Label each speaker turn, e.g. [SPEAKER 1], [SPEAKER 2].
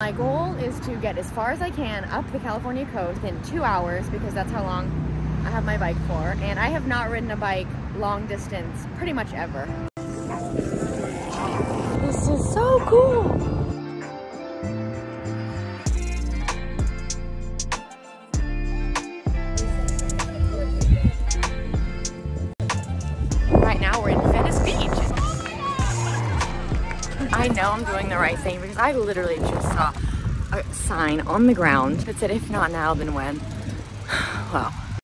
[SPEAKER 1] My goal is to get as far as I can up the California coast in two hours because that's how long I have my bike for. And I have not ridden a bike long distance pretty much ever. This is so cool. I know I'm doing the right thing because I literally just saw a sign on the ground that said if not now then when. Well,